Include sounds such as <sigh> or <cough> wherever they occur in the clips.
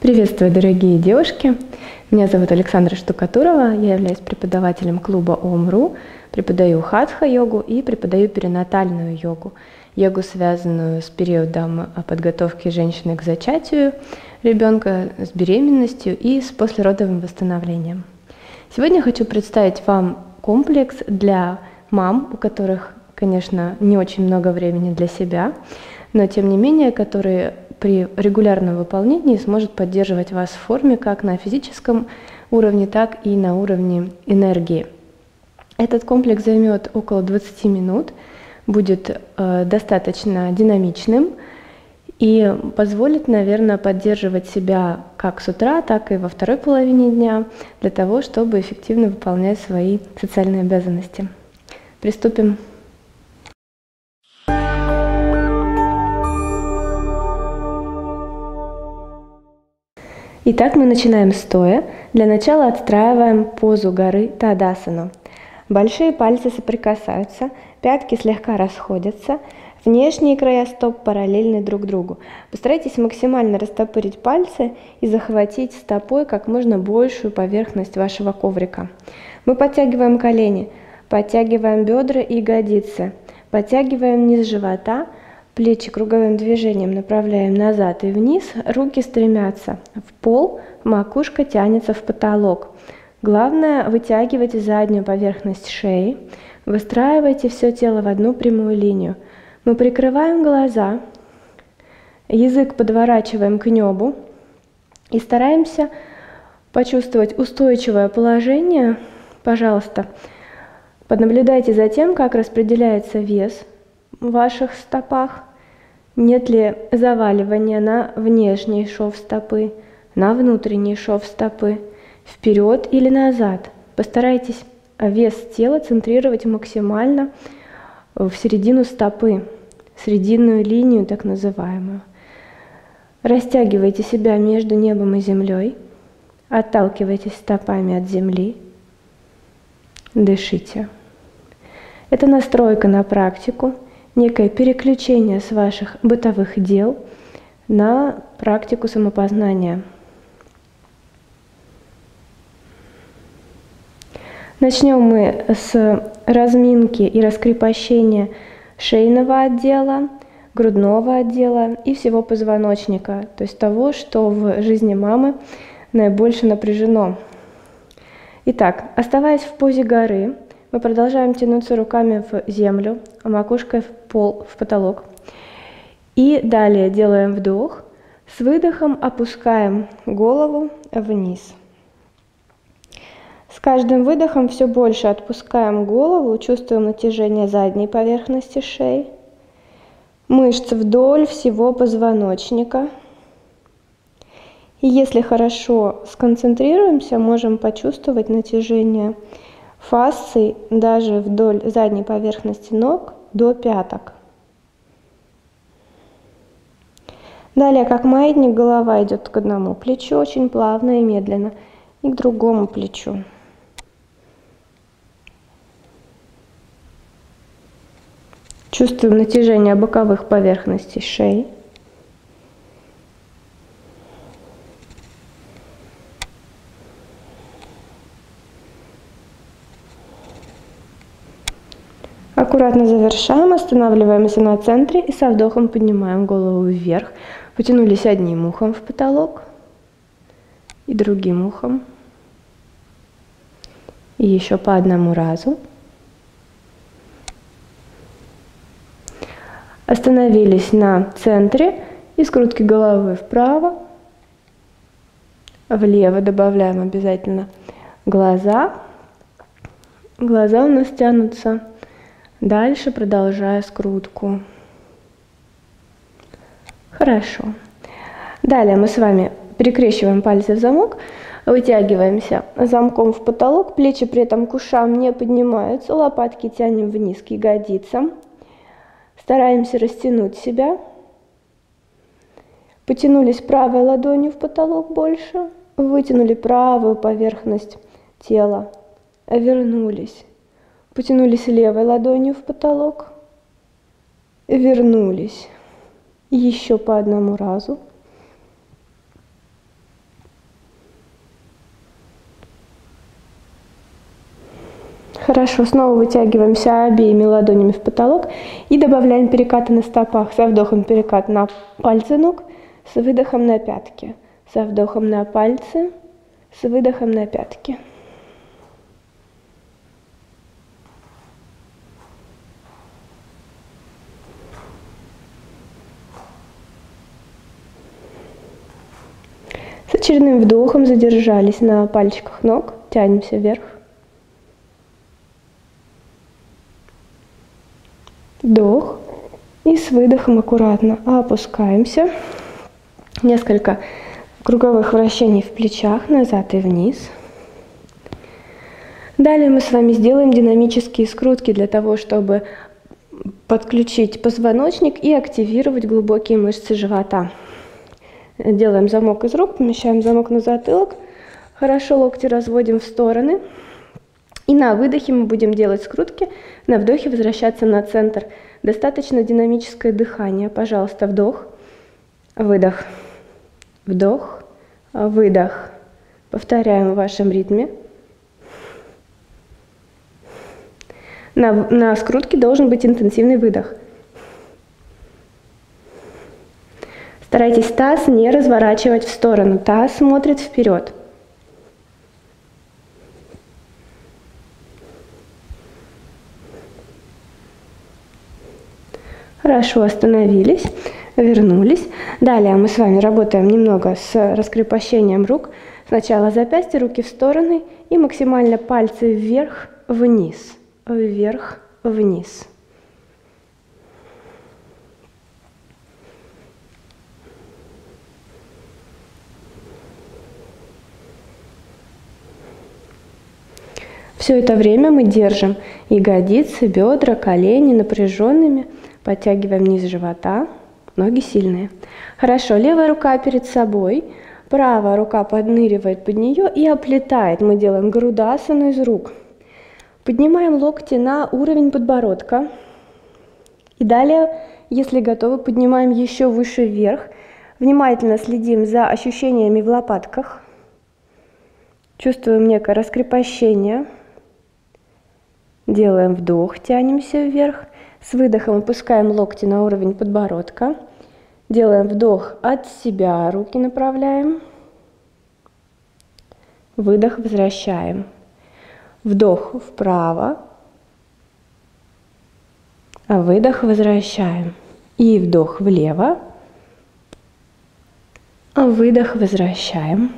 Приветствую, дорогие девушки! Меня зовут Александра Штукатурова, я являюсь преподавателем клуба ОМРУ, преподаю хатха-йогу и преподаю перинатальную йогу, йогу, связанную с периодом подготовки женщины к зачатию ребенка, с беременностью и с послеродовым восстановлением. Сегодня хочу представить вам комплекс для мам, у которых, конечно, не очень много времени для себя, но тем не менее, которые при регулярном выполнении сможет поддерживать вас в форме как на физическом уровне, так и на уровне энергии. Этот комплекс займет около 20 минут, будет э, достаточно динамичным и позволит, наверное, поддерживать себя как с утра, так и во второй половине дня для того, чтобы эффективно выполнять свои социальные обязанности. Приступим. Итак, мы начинаем стоя. Для начала отстраиваем позу горы Тадасану. Большие пальцы соприкасаются, пятки слегка расходятся, внешние края стоп параллельны друг другу. Постарайтесь максимально растопырить пальцы и захватить стопой как можно большую поверхность вашего коврика. Мы подтягиваем колени, подтягиваем бедра и ягодицы, подтягиваем низ живота – Плечи круговым движением направляем назад и вниз, руки стремятся в пол, макушка тянется в потолок. Главное, вытягивайте заднюю поверхность шеи, выстраивайте все тело в одну прямую линию. Мы прикрываем глаза, язык подворачиваем к небу и стараемся почувствовать устойчивое положение. Пожалуйста, понаблюдайте за тем, как распределяется вес в ваших стопах? Нет ли заваливания на внешний шов стопы, на внутренний шов стопы, вперед или назад? Постарайтесь вес тела центрировать максимально в середину стопы, срединную линию так называемую. Растягивайте себя между небом и землей, отталкивайтесь стопами от земли, дышите. Это настройка на практику – некое переключение с ваших бытовых дел на практику самопознания. Начнем мы с разминки и раскрепощения шейного отдела, грудного отдела и всего позвоночника, то есть того, что в жизни мамы наибольше напряжено. Итак, оставаясь в позе горы, мы продолжаем тянуться руками в землю, а макушкой в пол, в потолок. И далее делаем вдох. С выдохом опускаем голову вниз. С каждым выдохом все больше отпускаем голову, чувствуем натяжение задней поверхности шеи, мышц вдоль всего позвоночника. И если хорошо сконцентрируемся, можем почувствовать натяжение фасций даже вдоль задней поверхности ног до пяток. Далее, как маятник, голова идет к одному плечу очень плавно и медленно, и к другому плечу. Чувствуем натяжение боковых поверхностей шеи. Аккуратно завершаем, останавливаемся на центре и со вдохом поднимаем голову вверх. Потянулись одним ухом в потолок и другим ухом. И еще по одному разу. Остановились на центре и скрутки головы вправо, влево добавляем обязательно глаза. Глаза у нас тянутся Дальше продолжая скрутку. Хорошо. Далее мы с вами перекрещиваем пальцы в замок, вытягиваемся замком в потолок, плечи при этом к ушам не поднимаются, лопатки тянем вниз к ягодицам. Стараемся растянуть себя. Потянулись правой ладонью в потолок больше, вытянули правую поверхность тела, вернулись потянулись левой ладонью в потолок, вернулись еще по одному разу. Хорошо, снова вытягиваемся обеими ладонями в потолок и добавляем перекаты на стопах. Со вдохом перекат на пальцы ног, с выдохом на пятки. Со вдохом на пальцы, с выдохом на пятки. Очередным вдохом задержались на пальчиках ног, тянемся вверх. Вдох. И с выдохом аккуратно опускаемся. Несколько круговых вращений в плечах, назад и вниз. Далее мы с вами сделаем динамические скрутки для того, чтобы подключить позвоночник и активировать глубокие мышцы живота. Делаем замок из рук, помещаем замок на затылок. Хорошо локти разводим в стороны. И на выдохе мы будем делать скрутки, на вдохе возвращаться на центр. Достаточно динамическое дыхание. Пожалуйста, вдох, выдох, вдох, выдох. Повторяем в вашем ритме. На, на скрутке должен быть интенсивный выдох. Старайтесь таз не разворачивать в сторону. Таз смотрит вперед. Хорошо, остановились, вернулись. Далее мы с вами работаем немного с раскрепощением рук. Сначала запястья, руки в стороны и максимально пальцы вверх, вниз, Все это время мы держим ягодицы, бедра, колени напряженными, подтягиваем низ живота, ноги сильные. Хорошо, левая рука перед собой, правая рука подныривает под нее и оплетает. Мы делаем грудасану из рук. Поднимаем локти на уровень подбородка. И далее, если готовы, поднимаем еще выше вверх. Внимательно следим за ощущениями в лопатках. Чувствуем некое раскрепощение. Делаем вдох, тянемся вверх. С выдохом опускаем локти на уровень подбородка. Делаем вдох от себя, руки направляем. Выдох, возвращаем. Вдох вправо. А выдох, возвращаем. И вдох влево. А выдох, возвращаем.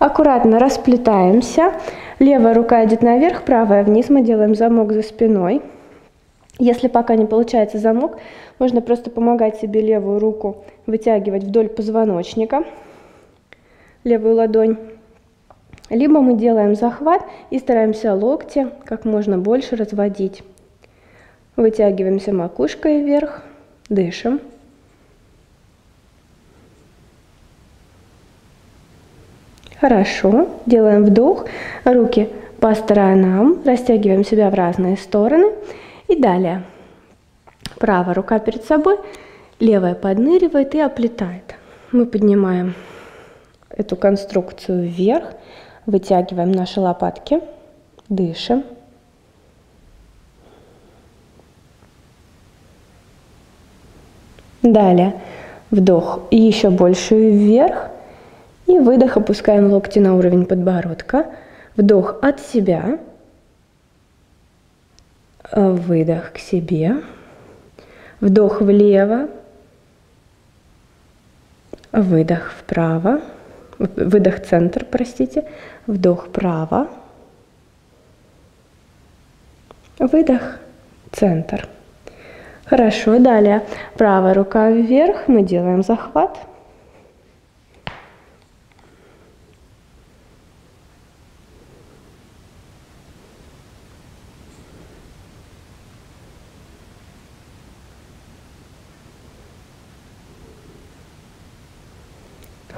Аккуратно расплетаемся. Левая рука идет наверх, правая вниз. Мы делаем замок за спиной. Если пока не получается замок, можно просто помогать себе левую руку вытягивать вдоль позвоночника, левую ладонь. Либо мы делаем захват и стараемся локти как можно больше разводить. Вытягиваемся макушкой вверх, дышим. Хорошо. Делаем вдох, руки по сторонам, растягиваем себя в разные стороны. И далее. Правая рука перед собой, левая подныривает и оплетает. Мы поднимаем эту конструкцию вверх, вытягиваем наши лопатки, дышим. Далее вдох и еще больше вверх. И выдох, опускаем локти на уровень подбородка. Вдох от себя. Выдох к себе. Вдох влево. Выдох вправо. Выдох центр, простите. Вдох вправо. Выдох центр. Хорошо, далее правая рука вверх, мы делаем захват.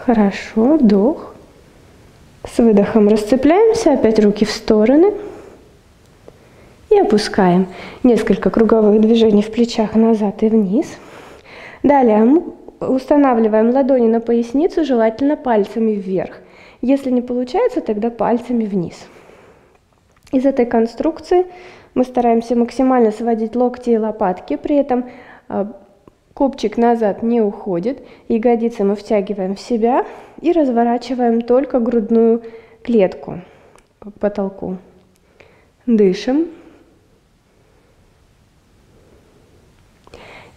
Хорошо, вдох. С выдохом расцепляемся, опять руки в стороны. И опускаем. Несколько круговых движений в плечах назад и вниз. Далее устанавливаем ладони на поясницу, желательно пальцами вверх. Если не получается, тогда пальцами вниз. Из этой конструкции мы стараемся максимально сводить локти и лопатки, при этом а, копчик назад не уходит, ягодицы мы втягиваем в себя и разворачиваем только грудную клетку к потолку. Дышим.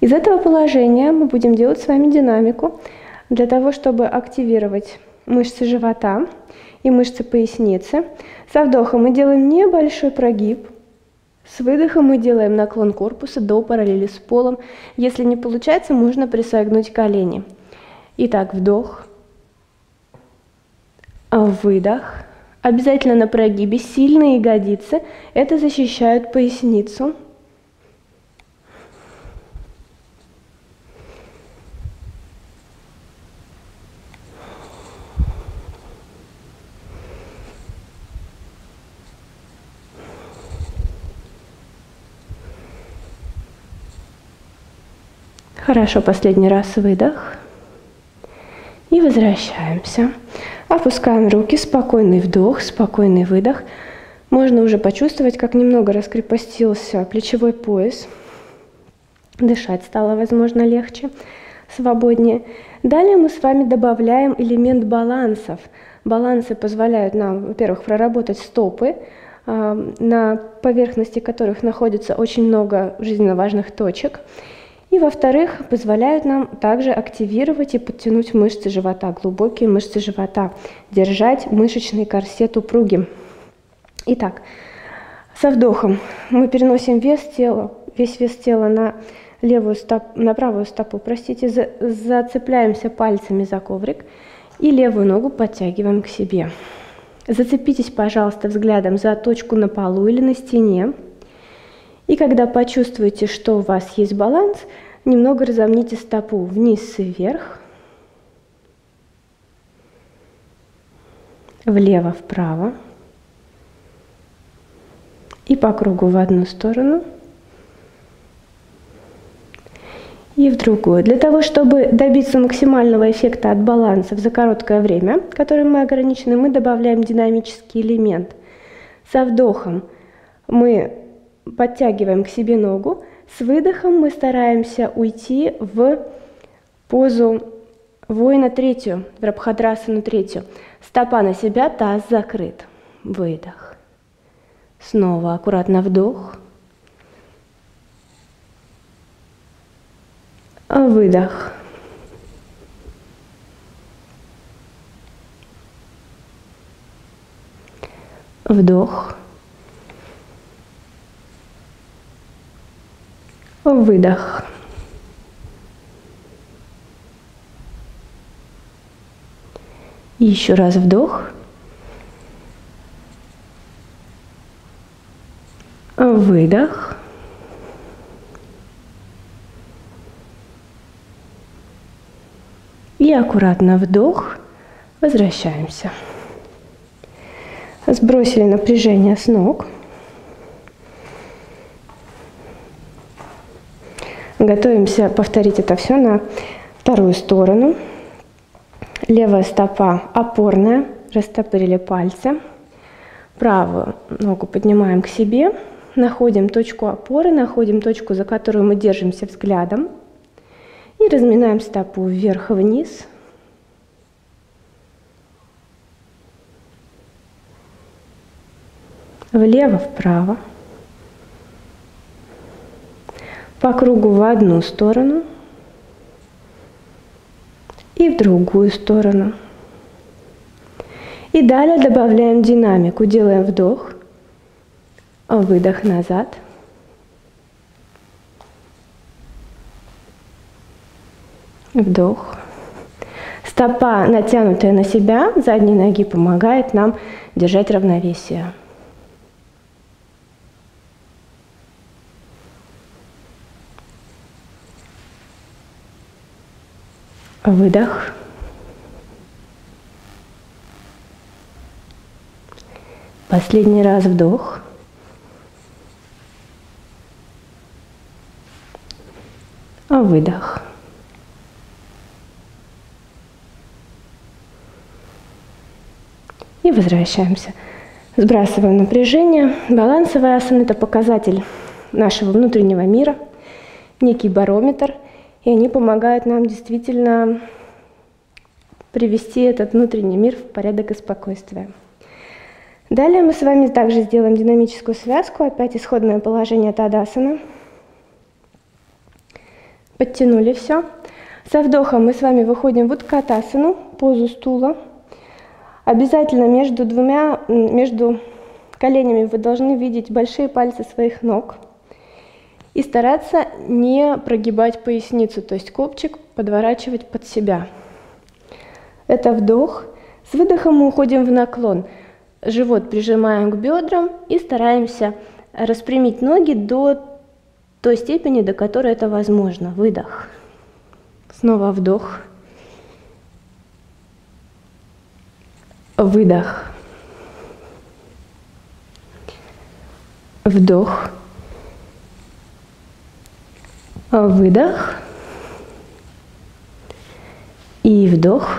Из этого положения мы будем делать с вами динамику для того, чтобы активировать мышцы живота и мышцы поясницы. Со вдохом мы делаем небольшой прогиб. С выдохом мы делаем наклон корпуса до параллели с полом. Если не получается, можно присогнуть колени. Итак, вдох, выдох. Обязательно на прогибе сильные ягодицы. Это защищают поясницу. Хорошо, последний раз выдох. И возвращаемся. Опускаем руки, спокойный вдох, спокойный выдох. Можно уже почувствовать, как немного раскрепостился плечевой пояс. Дышать стало, возможно, легче, свободнее. Далее мы с вами добавляем элемент балансов. Балансы позволяют нам, во-первых, проработать стопы, а, на поверхности которых находится очень много жизненно важных точек. И, во-вторых, позволяют нам также активировать и подтянуть мышцы живота, глубокие мышцы живота, держать мышечный корсет упругим. Итак, со вдохом мы переносим вес тела, весь вес тела на левую стоп, на правую стопу, простите, за, зацепляемся пальцами за коврик и левую ногу подтягиваем к себе. Зацепитесь, пожалуйста, взглядом за точку на полу или на стене. И когда почувствуете, что у вас есть баланс, немного разомните стопу вниз и вверх, влево-вправо и по кругу в одну сторону и в другую. Для того, чтобы добиться максимального эффекта от баланса за короткое время, которым мы ограничены, мы добавляем динамический элемент. Со вдохом мы подтягиваем к себе ногу. С выдохом мы стараемся уйти в позу воина третью, в рабхадрасану третью. Стопа на себя, таз закрыт. Выдох. Снова аккуратно вдох. Выдох. Вдох. Выдох. Еще раз вдох. Выдох. И аккуратно вдох. Возвращаемся. Сбросили напряжение с ног. Готовимся повторить это все на вторую сторону. Левая стопа опорная, растопырили пальцы. Правую ногу поднимаем к себе, находим точку опоры, находим точку, за которую мы держимся взглядом. И разминаем стопу вверх-вниз. Влево-вправо по кругу в одну сторону и в другую сторону. И далее добавляем динамику. Делаем вдох, выдох назад. Вдох. Стопа, натянутая на себя, задней ноги помогает нам держать равновесие. Выдох. Последний раз вдох. Выдох. И возвращаемся. Сбрасываем напряжение. Балансовая асана – это показатель нашего внутреннего мира, некий барометр, и они помогают нам действительно привести этот внутренний мир в порядок и спокойствие. Далее мы с вами также сделаем динамическую связку, опять исходное положение Тадасана. Подтянули все. Со вдохом мы с вами выходим в Уткатасану, позу стула. Обязательно между двумя, между коленями вы должны видеть большие пальцы своих ног. И стараться не прогибать поясницу, то есть копчик подворачивать под себя. Это вдох. С выдохом мы уходим в наклон. Живот прижимаем к бедрам и стараемся распрямить ноги до той степени, до которой это возможно. Выдох. Снова вдох. Выдох. Вдох. Выдох. И вдох.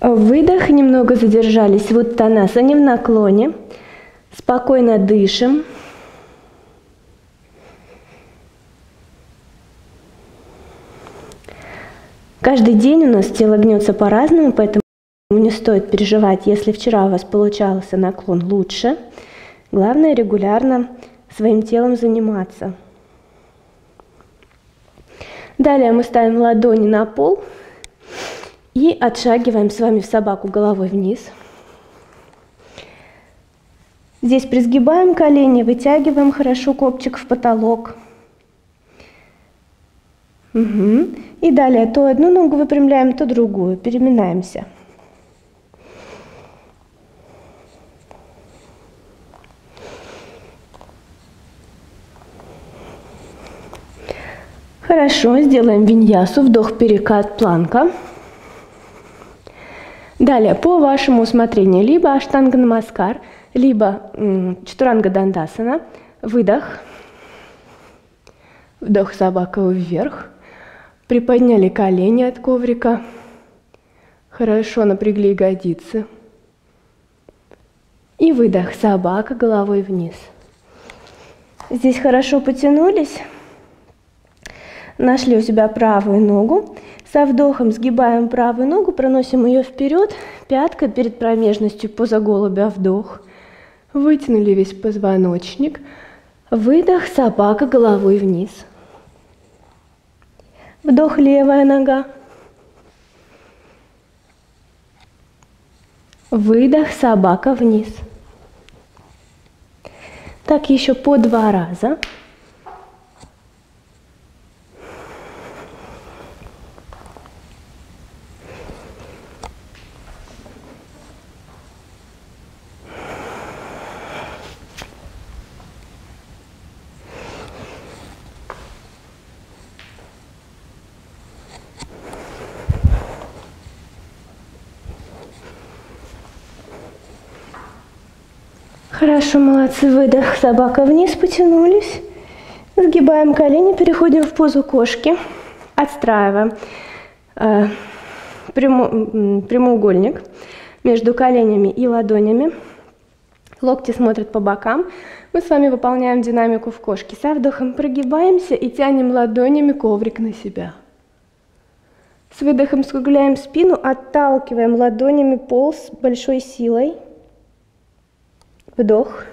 Выдох, немного задержались. Вот танасане в наклоне. Спокойно дышим. Каждый день у нас тело гнется по-разному, поэтому не стоит переживать, если вчера у вас получался наклон лучше. Главное регулярно своим телом заниматься. Далее мы ставим ладони на пол и отшагиваем с вами в собаку головой вниз. Здесь призгибаем колени, вытягиваем хорошо копчик в потолок. Угу. И далее то одну ногу выпрямляем, то другую. Переминаемся. Хорошо, сделаем виньясу, вдох, перекат, планка. Далее, по вашему усмотрению, либо аштанга намаскар, либо чатуранга дандасана, выдох, вдох собака вверх, Приподняли колени от коврика. Хорошо напрягли ягодицы. И выдох. Собака головой вниз. Здесь хорошо потянулись. Нашли у себя правую ногу. Со вдохом сгибаем правую ногу, проносим ее вперед. Пятка перед промежностью, поза голубя, вдох. Вытянули весь позвоночник. Выдох, собака головой вниз. Вдох левая нога. Выдох собака вниз. Так еще по два раза. Хорошо, молодцы. Выдох. Собака вниз потянулись. Сгибаем колени, переходим в позу кошки. Отстраиваем э, прямо, прямоугольник между коленями и ладонями. Локти смотрят по бокам. Мы с вами выполняем динамику в кошке. Со вдохом прогибаемся и тянем ладонями коврик на себя. С выдохом скругляем спину, отталкиваем ладонями пол с большой силой. Вдох.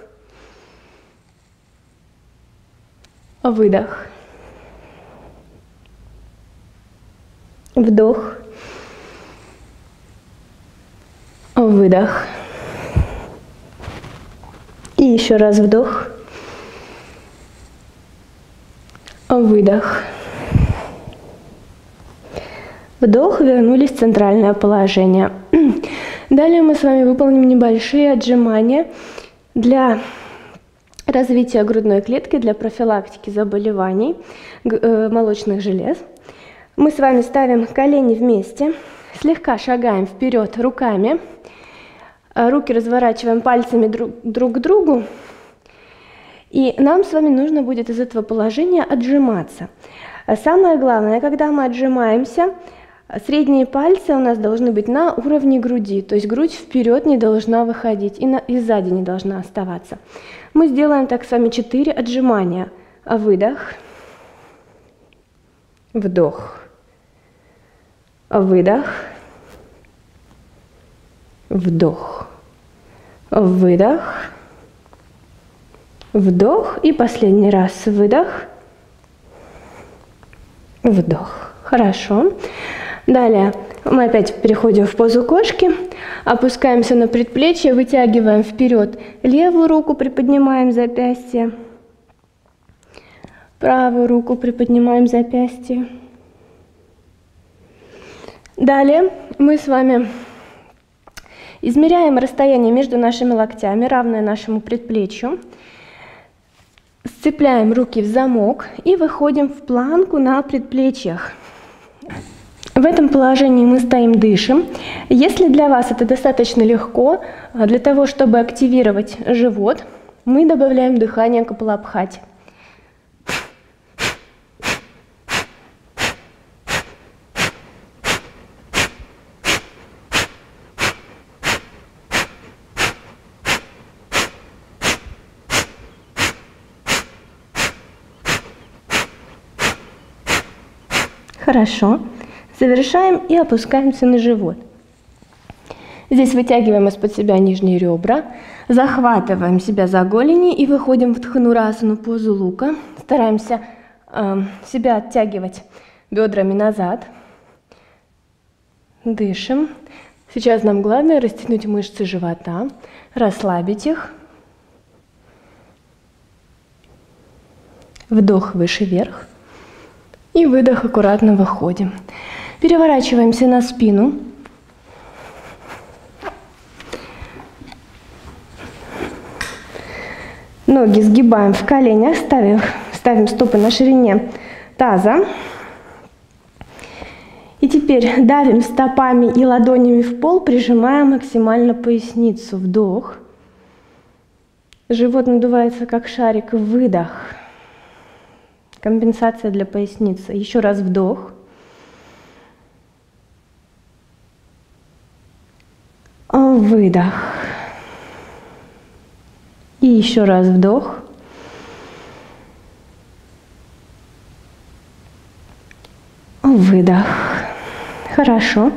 Выдох. Вдох. Выдох. И еще раз вдох. Выдох. Вдох, вернулись в центральное положение. <clears throat> Далее мы с вами выполним небольшие отжимания для развития грудной клетки, для профилактики заболеваний э, молочных желез. Мы с вами ставим колени вместе, слегка шагаем вперед руками, э, руки разворачиваем пальцами друг, к другу, и нам с вами нужно будет из этого положения отжиматься. А самое главное, когда мы отжимаемся, Средние пальцы у нас должны быть на уровне груди, то есть грудь вперед не должна выходить и, на, и сзади не должна оставаться. Мы сделаем так с вами 4 отжимания. Выдох, вдох, выдох, вдох, выдох, вдох и последний раз выдох, вдох. Хорошо. Далее мы опять переходим в позу кошки, опускаемся на предплечье, вытягиваем вперед левую руку, приподнимаем запястье, правую руку приподнимаем запястье. Далее мы с вами измеряем расстояние между нашими локтями, равное нашему предплечью. Сцепляем руки в замок и выходим в планку на предплечьях. В этом положении мы стоим, дышим. Если для вас это достаточно легко, а для того, чтобы активировать живот, мы добавляем дыхание капалабхати. Хорошо. Завершаем и опускаемся на живот. Здесь вытягиваем из-под себя нижние ребра, захватываем себя за голени и выходим в тханурасану позу лука. Стараемся э, себя оттягивать бедрами назад. Дышим. Сейчас нам главное растянуть мышцы живота, расслабить их. Вдох выше-вверх. И выдох, аккуратно выходим. Переворачиваемся на спину. Ноги сгибаем в коленях, ставим, ставим стопы на ширине таза. И теперь давим стопами и ладонями в пол, прижимая максимально поясницу. Вдох. Живот надувается как шарик. Выдох. Компенсация для поясницы. Еще раз вдох. Выдох. И еще раз вдох. Выдох. Хорошо.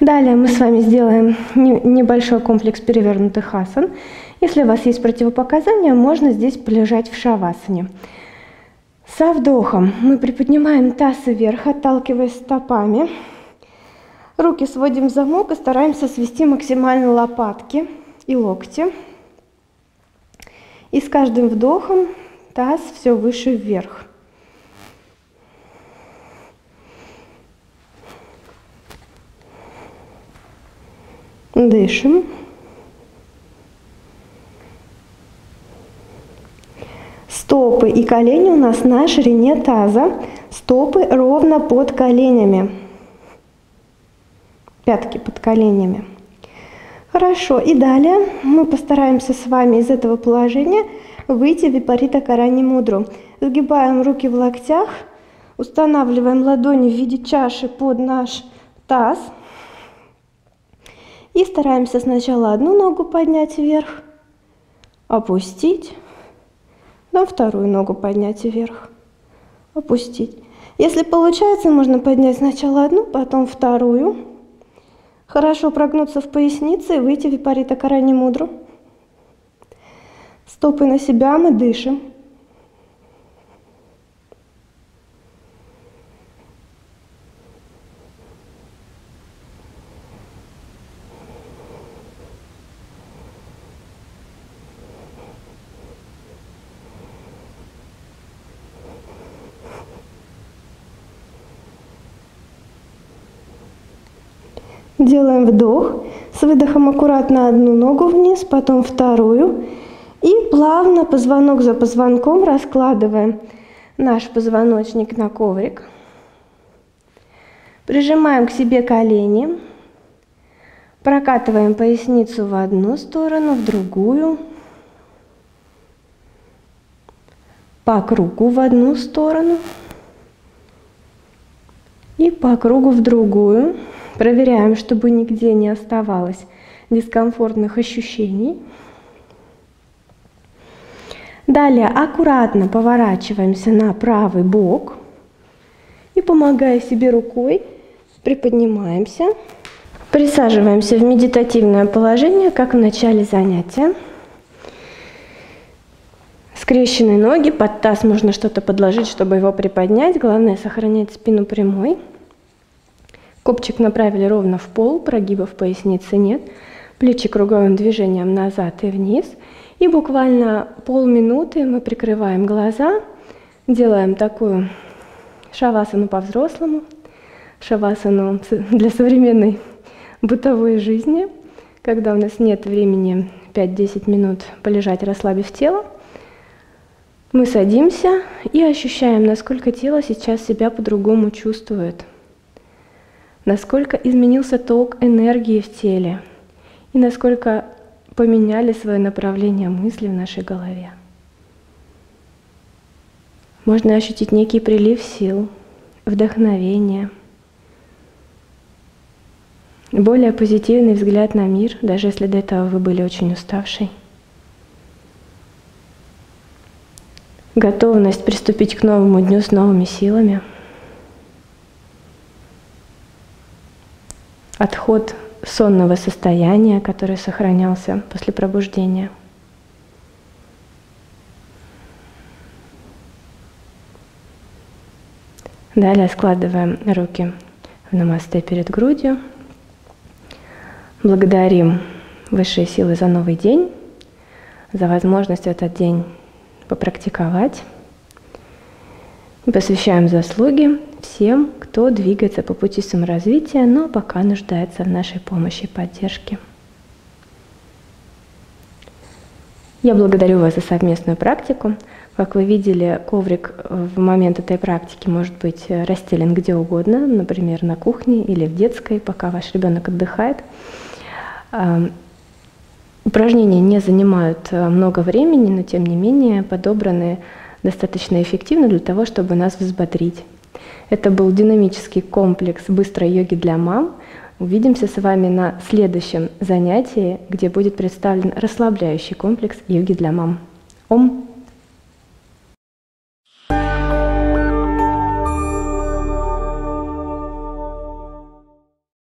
Далее мы с вами сделаем небольшой комплекс перевернутых асан. Если у вас есть противопоказания, можно здесь полежать в шавасане. Со вдохом мы приподнимаем таз вверх, отталкиваясь стопами. Руки сводим в замок и стараемся свести максимально лопатки и локти. И с каждым вдохом таз все выше вверх. Дышим. Стопы и колени у нас на ширине таза. Стопы ровно под коленями. Пятки под коленями. Хорошо. И далее мы постараемся с вами из этого положения выйти в випарита карани мудру. Сгибаем руки в локтях, устанавливаем ладони в виде чаши под наш таз. И стараемся сначала одну ногу поднять вверх, опустить, Потом вторую ногу поднять вверх, опустить. Если получается, можно поднять сначала одну, потом вторую. Хорошо прогнуться в пояснице и выйти в випарита карани мудру. Стопы на себя, мы дышим. Делаем вдох. С выдохом аккуратно одну ногу вниз, потом вторую. И плавно позвонок за позвонком раскладываем наш позвоночник на коврик. Прижимаем к себе колени. Прокатываем поясницу в одну сторону, в другую. По кругу в одну сторону. И по кругу в другую. Проверяем, чтобы нигде не оставалось дискомфортных ощущений. Далее аккуратно поворачиваемся на правый бок и помогая себе рукой, приподнимаемся, присаживаемся в медитативное положение, как в начале занятия. Скрещенные ноги, под таз можно что-то подложить, чтобы его приподнять. Главное сохранять спину прямой. Копчик направили ровно в пол, прогибов в пояснице нет. Плечи круговым движением назад и вниз. И буквально полминуты мы прикрываем глаза, делаем такую шавасану по-взрослому, шавасану для современной бытовой жизни, когда у нас нет времени 5-10 минут полежать, расслабив тело. Мы садимся и ощущаем, насколько тело сейчас себя по-другому чувствует, насколько изменился ток энергии в теле и насколько поменяли свое направление мысли в нашей голове. Можно ощутить некий прилив сил, вдохновение, более позитивный взгляд на мир, даже если до этого вы были очень уставший. Готовность приступить к новому дню с новыми силами. Отход сонного состояния, который сохранялся после пробуждения. Далее складываем руки в намасте перед грудью. Благодарим высшие силы за новый день, за возможность этот день попрактиковать. Посвящаем заслуги всем, кто двигается по пути саморазвития, но пока нуждается в нашей помощи и поддержке. Я благодарю вас за совместную практику. Как вы видели, коврик в момент этой практики может быть расстелен где угодно, например, на кухне или в детской, пока ваш ребенок отдыхает. Упражнения не занимают э, много времени, но тем не менее подобраны достаточно эффективно для того, чтобы нас взбодрить. Это был динамический комплекс быстрой йоги для мам. Увидимся с вами на следующем занятии, где будет представлен расслабляющий комплекс йоги для мам. Ом